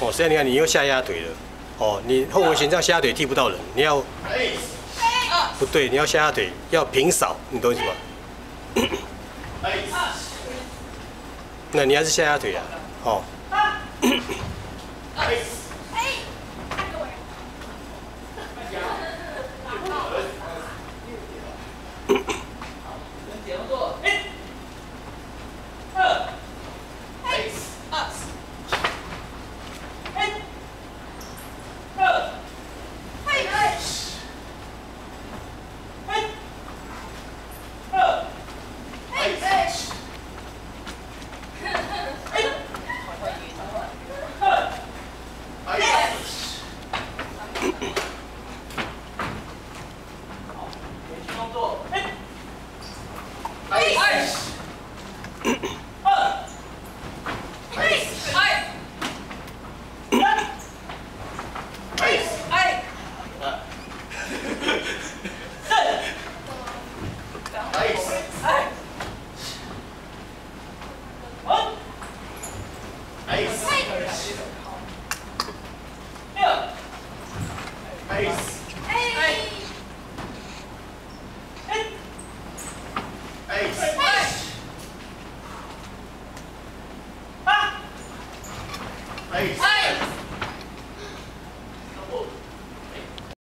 哦，现在你看你又下压腿了，哦，你后回旋这样下压腿踢不到人，你要不对，你要下压腿要平扫，你懂意思吗？那你还是下压腿啊，哦。Ace.